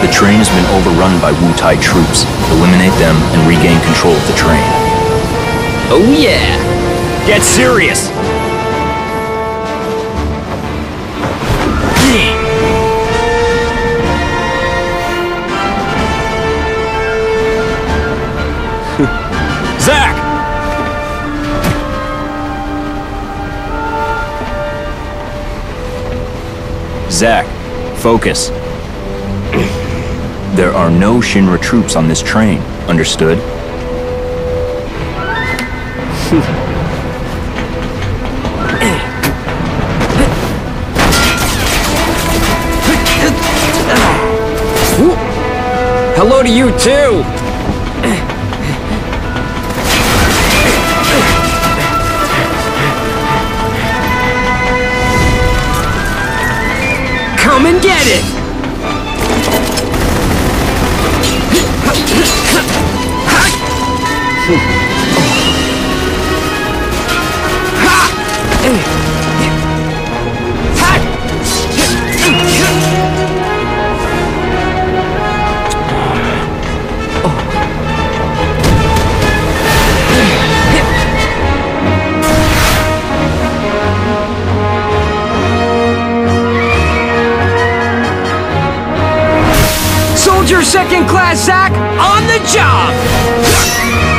The train has been overrun by Wutai troops. Eliminate them and regain control of the train. Oh yeah! Get serious! Hmm. Zack! Zack, focus. There are no Shinra troops on this train, understood? Hello to you too! Come and get it! Soldier second class Zack on the job!